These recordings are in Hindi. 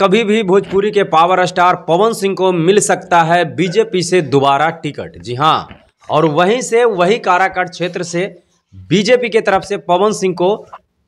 कभी भी भोजपुरी के पावर स्टार पवन सिंह को मिल सकता है बीजेपी से दोबारा टिकट। जी हाँ और वहीं से वही काराकाट क्षेत्र से बीजेपी के तरफ़ से पवन सिंह को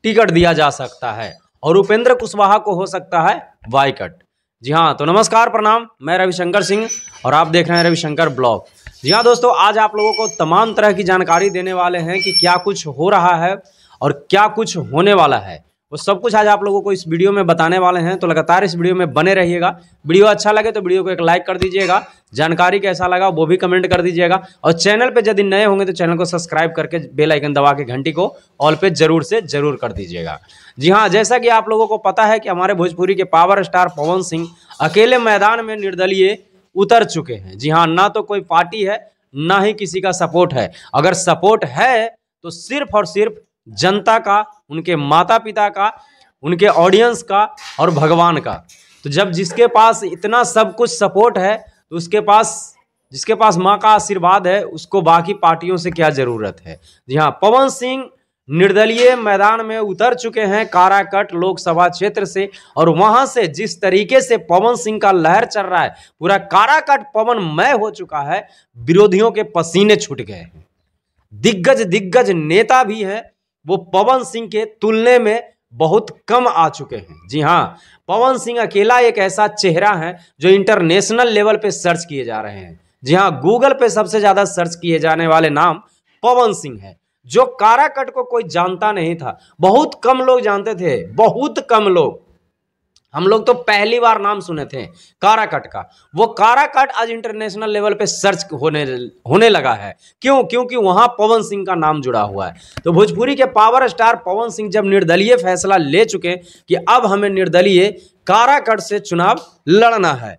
टिकट दिया जा सकता है, और उपेंद्र कुशवाहा को हो सकता है वाइकट। जी हाँ तो नमस्कार, प्रणाम। मैं रविशंकर सिंह, और आप देख रहे हैं रविशंकर ब्लॉग। जी हाँ दोस्तों, आज आप लोगों को तमाम तरह की जानकारी देने वाले हैं कि क्या कुछ हो रहा है और क्या कुछ होने वाला है। वो सब कुछ आज आप लोगों को इस वीडियो में बताने वाले हैं। तो लगातार इस वीडियो में बने रहिएगा। वीडियो अच्छा लगे तो वीडियो को एक लाइक कर दीजिएगा। जानकारी कैसा लगा वो भी कमेंट कर दीजिएगा। और चैनल पे यदि नए होंगे तो चैनल को सब्सक्राइब करके बेल आइकन दबा के घंटी को ऑल पे ज़रूर से ज़रूर कर दीजिएगा। जी हाँ जैसा कि आप लोगों को पता है कि हमारे भोजपुरी के पावर स्टार पवन सिंह अकेले मैदान में निर्दलीय उतर चुके हैं। जी हाँ ना तो कोई पार्टी है, ना ही किसी का सपोर्ट है। अगर सपोर्ट है तो सिर्फ़ और सिर्फ़ जनता का, उनके माता पिता का, उनके ऑडियंस का और भगवान का। तो जब जिसके पास इतना सब कुछ सपोर्ट है तो उसके पास, जिसके पास माँ का आशीर्वाद है, उसको बाकी पार्टियों से क्या ज़रूरत है? जी हाँ पवन सिंह निर्दलीय मैदान में उतर चुके हैं काराकट लोकसभा क्षेत्र से और वहाँ से जिस तरीके से पवन सिंह का लहर चल रहा है, पूरा काराकट पवन मय हो चुका है, विरोधियों के पसीने छूट गए हैं। दिग्गज दिग्गज नेता भी हैं वो पवन सिंह के तुलने में बहुत कम आ चुके हैं। जी हाँ पवन सिंह अकेला एक ऐसा चेहरा है जो इंटरनेशनल लेवल पे सर्च किए जा रहे हैं। जी हाँ गूगल पे सबसे ज़्यादा सर्च किए जाने वाले नाम पवन सिंह है, जो काराकट को कोई जानता नहीं था। बहुत कम लोग जानते थे, बहुत कम लोग। हम लोग तो पहली बार नाम सुने थे, काराकट का। वो काराकट आज इंटरनेशनल लेवल पे सर्च होने होने लगा है। क्यों? क्योंकि वहाँ पवन सिंह का नाम जुड़ा हुआ है। तो भोजपुरी के पावर स्टार पवन सिंह जब निर्दलीय फैसला ले चुके कि अब हमें निर्दलीय काराकट से चुनाव लड़ना है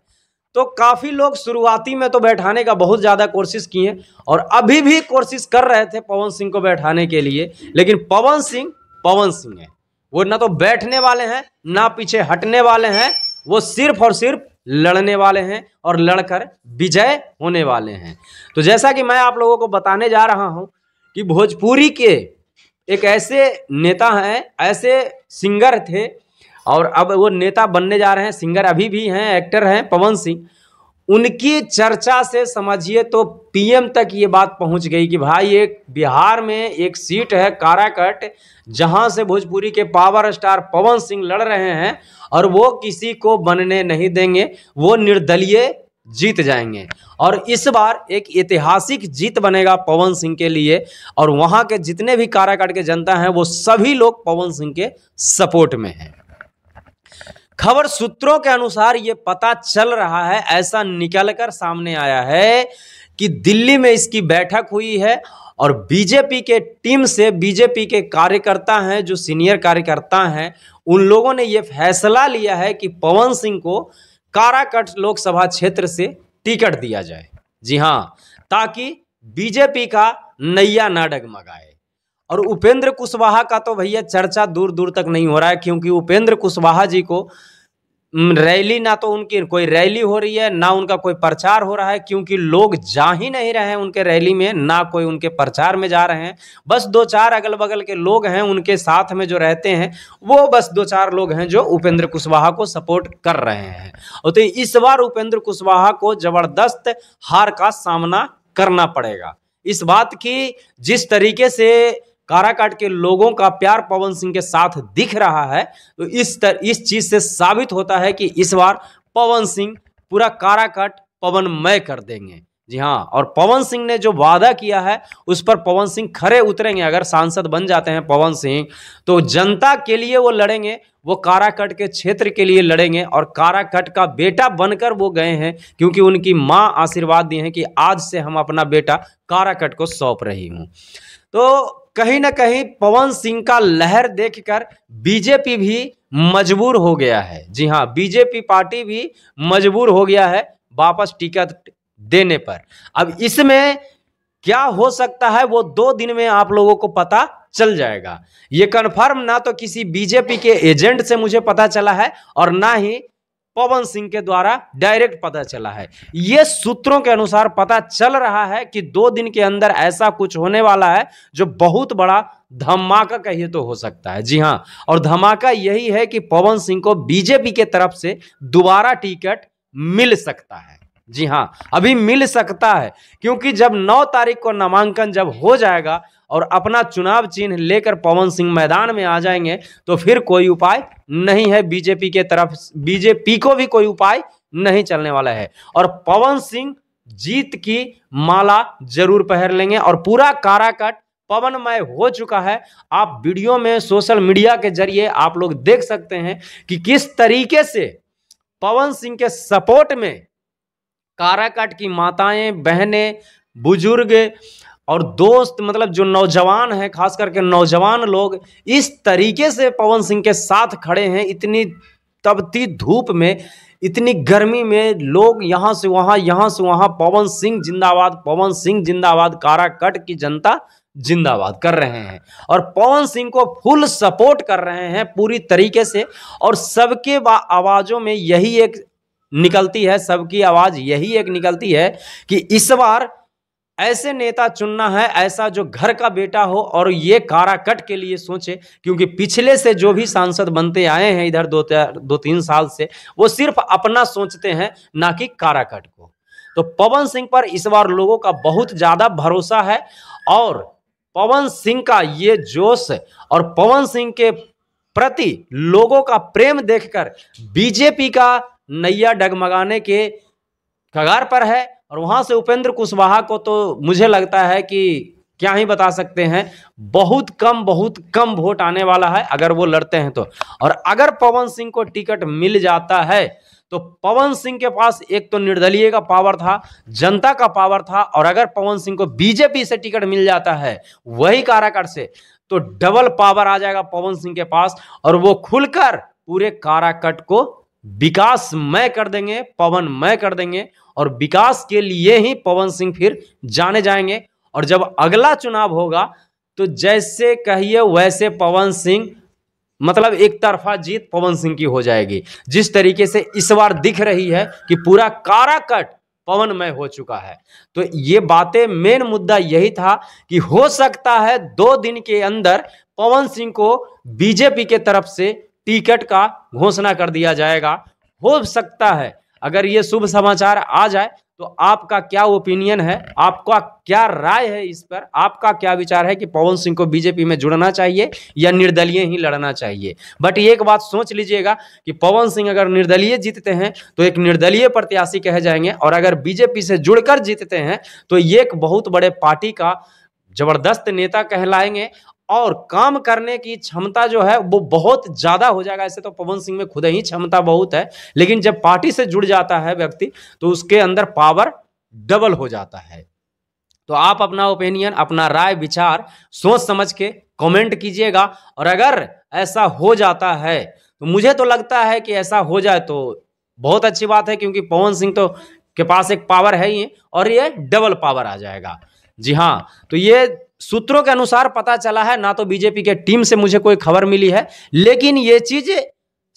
तो काफ़ी लोग शुरुआती में तो बैठाने का बहुत ज़्यादा कोशिश किए और अभी भी कोशिश कर रहे थे पवन सिंह को बैठाने के लिए, लेकिन पवन सिंह पवन सिंह है। वो ना तो बैठने वाले हैं, ना पीछे हटने वाले हैं, वो सिर्फ़ और सिर्फ़ लड़ने वाले हैं और लड़कर विजय होने वाले हैं। तो जैसा कि मैं आप लोगों को बताने जा रहा हूँ कि भोजपुरी के एक ऐसे नेता हैं, ऐसे सिंगर थे और अब वो नेता बनने जा रहे हैं, सिंगर अभी भी हैं, एक्टर हैं, पवन सिंह। उनकी चर्चा से समझिए तो पीएम तक ये बात पहुँच गई कि भाई एक बिहार में एक सीट है काराकट, जहाँ से भोजपुरी के पावर स्टार पवन सिंह लड़ रहे हैं और वो किसी को बनने नहीं देंगे, वो निर्दलीय जीत जाएँगे। और इस बार एक ऐतिहासिक जीत बनेगा पवन सिंह के लिए और वहाँ के जितने भी काराकाट के जनता हैं, वो सभी लोग पवन सिंह के सपोर्ट में हैं। खबर सूत्रों के अनुसार ये पता चल रहा है, ऐसा निकलकर सामने आया है कि दिल्ली में इसकी बैठक हुई है और बीजेपी के टीम से बीजेपी के कार्यकर्ता हैं, जो सीनियर कार्यकर्ता हैं, उन लोगों ने ये फैसला लिया है कि पवन सिंह को काराकट लोकसभा क्षेत्र से टिकट दिया जाए। जी हाँ ताकि बीजेपी का नैया ना डगमगाए। और उपेंद्र कुशवाहा का तो भैया चर्चा दूर दूर तक नहीं हो रहा है, क्योंकि उपेंद्र कुशवाहा जी को रैली ना तो उनकी कोई रैली हो रही है, ना उनका कोई प्रचार हो रहा है, क्योंकि लोग जा ही नहीं रहे हैं उनके रैली में, ना कोई उनके प्रचार में जा रहे हैं। बस दो चार अगल बगल के लोग हैं, उनके साथ में जो रहते हैं, वो बस दो चार लोग हैं जो उपेंद्र कुशवाहा को सपोर्ट कर रहे हैं। और तो इस बार उपेंद्र कुशवाहा को ज़बरदस्त हार का सामना करना पड़ेगा। इस बात की जिस तरीके से काराकाट के लोगों का प्यार पवन सिंह के साथ दिख रहा है तो इस तर, इस चीज़ से साबित होता है कि इस बार पवन सिंह पूरा काराकाट पवनमय कर देंगे। जी हाँ और पवन सिंह ने जो वादा किया है उस पर पवन सिंह खरे उतरेंगे। अगर सांसद बन जाते हैं पवन सिंह तो जनता के लिए वो लड़ेंगे वो काराकट के क्षेत्र के लिए लड़ेंगे और काराकट का बेटा बनकर वो गए हैं क्योंकि उनकी माँ आशीर्वाद दी है कि आज से हम अपना बेटा काराकट को सौंप रही हूँ। तो कहीं ना कहीं पवन सिंह का लहर देखकर बीजेपी भी मजबूर हो गया है। जी हाँ बीजेपी पार्टी भी मजबूर हो गया है वापस टिकट देने पर। अब इसमें क्या हो सकता है वो दो दिन में आप लोगों को पता चल जाएगा। ये कन्फर्म ना तो किसी बीजेपी के एजेंट से मुझे पता चला है और ना ही पवन सिंह के द्वारा डायरेक्ट पता चला है। ये सूत्रों के अनुसार पता चल रहा है कि दो दिन के अंदर ऐसा कुछ होने वाला है जो बहुत बड़ा धमाका कहिए तो हो सकता है। जी हाँ और धमाका यही है कि पवन सिंह को बीजेपी के तरफ़ से दोबारा टिकट मिल सकता है। जी हाँ अभी मिल सकता है, क्योंकि जब 9 तारीख को नामांकन जब हो जाएगा और अपना चुनाव चिन्ह लेकर पवन सिंह मैदान में आ जाएँगे तो फिर कोई उपाय नहीं है। बीजेपी के तरफ़ बीजेपी को भी कोई उपाय नहीं चलने वाला है। और पवन सिंह जीत की माला ज़रूर पहन लेंगे और पूरा काराकट पवनमय हो चुका है। आप वीडियो में सोशल मीडिया के ज़रिए आप लोग देख सकते हैं कि किस तरीके से पवन सिंह के सपोर्ट में काराकट की माताएँ, बहनें, बुज़ुर्ग और दोस्त मतलब जो नौजवान हैं, खास करके नौजवान लोग, इस तरीके से पवन सिंह के साथ खड़े हैं, इतनी तबती धूप में, इतनी गर्मी में लोग यहाँ से वहाँ, यहाँ से वहाँ, पवन सिंह जिंदाबाद, पवन सिंह जिंदाबाद, काराकट की जनता जिंदाबाद कर रहे हैं। और पवन सिंह को फुल सपोर्ट कर रहे हैं पूरी तरीके से, और सबके आवाज़ों में यही एक निकलती है, सबकी आवाज़ यही एक निकलती है कि इस बार ऐसे नेता चुनना है, ऐसा जो घर का बेटा हो और ये काराकट के लिए सोचे, क्योंकि पिछले से जो भी सांसद बनते आए हैं इधर दो दो तीन साल से, वो सिर्फ़ अपना सोचते हैं, ना कि काराकट को। तो पवन सिंह पर इस बार लोगों का बहुत ज़्यादा भरोसा है और पवन सिंह का ये जोश और पवन सिंह के प्रति लोगों का प्रेम देखकर बीजेपी का नैया डगमगाने के कगार पर है। और वहाँ से उपेंद्र कुशवाहा को तो मुझे लगता है कि क्या ही बता सकते हैं, बहुत कम बहुत कम वोट आने वाला है अगर वो लड़ते हैं तो। और अगर पवन सिंह को टिकट मिल जाता है तो पवन सिंह के पास एक तो निर्दलीय का पावर था, जनता का पावर था, और अगर पवन सिंह को बीजेपी से टिकट मिल जाता है, वही काराकट से तो डबल पावर आ जाएगा पवन सिंह के पास, और वो खुलकर पूरे काराकट को विकासमय कर देंगे पवन मय कर देंगे और विकास के लिए ही पवन सिंह फिर जाने जाएँगे। और जब अगला चुनाव होगा तो जैसे कहिए वैसे पवन सिंह मतलब एक तरफा जीत पवन सिंह की हो जाएगी। जिस तरीके से इस बार दिख रही है कि पूरा काराकट पवनमय हो चुका है। तो ये बातें मेन मुद्दा यही था कि हो सकता है दो दिन के अंदर पवन सिंह को बीजेपी के तरफ़ से टिकट का घोषणा कर दिया जाएगा। हो सकता है अगर ये शुभ समाचार आ जाए तो आपका क्या ओपिनियन है? आपका क्या राय है इस पर? आपका क्या विचार है कि पवन सिंह को बीजेपी में जुड़ना चाहिए या निर्दलीय ही लड़ना चाहिए? बट एक बात सोच लीजिएगा कि पवन सिंह अगर निर्दलीय जीतते हैं तो एक निर्दलीय प्रत्याशी कहे जाएँगे। और अगर बीजेपी से जुड़कर जीतते हैं तो ये एक बहुत बड़े पार्टी का ज़बरदस्त नेता कहलाएँगे। और काम करने की क्षमता जो है, वो बहुत ज़्यादा हो जाएगा। ऐसे तो पवन सिंह में खुद ही क्षमता बहुत है, लेकिन जब पार्टी से जुड़ जाता है व्यक्ति तो उसके अंदर पावर डबल हो जाता है। तो आप अपना ओपिनियन अपना राय, विचार सोच समझ के कमेंट कीजिएगा। और अगर ऐसा हो जाता है तो मुझे तो लगता है कि ऐसा हो जाए तो बहुत अच्छी बात है, क्योंकि पवन सिंह तो के पास एक पावर है ही, और ये डबल पावर आ जाएगा। जी हाँ तो ये सूत्रों के अनुसार पता चला है, ना तो बीजेपी के टीम से मुझे कोई खबर मिली है, लेकिन ये चीज़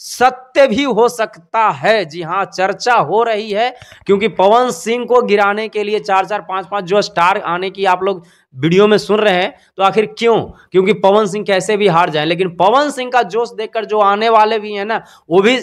सत्य भी हो सकता है। जी हाँ चर्चा हो रही है, क्योंकि पवन सिंह को गिराने के लिए चार चार पाँच पाँच जो स्टार आने की आप लोग वीडियो में सुन रहे हैं तो आखिर क्यों? क्योंकि पवन सिंह कैसे भी हार जाए, लेकिन पवन सिंह का जोश देखकर जो आने वाले भी हैं ना, वो भी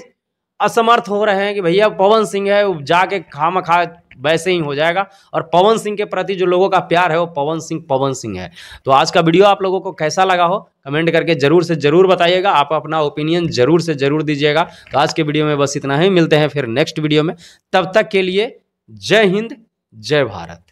असमर्थ हो रहे हैं कि भैया पवन सिंह है जाके खाम खा वैसे ही हो जाएगा। और पवन सिंह के प्रति जो लोगों का प्यार है, वो पवन सिंह पवन सिंह है। तो आज का वीडियो आप लोगों को कैसा लगा हो, कमेंट करके ज़रूर से ज़रूर बताइएगा। आप अपना ओपिनियन ज़रूर से ज़रूर दीजिएगा। तो आज के वीडियो में बस इतना ही। मिलते हैं फिर नेक्स्ट वीडियो में। तब तक के लिए जय हिंद, जय भारत।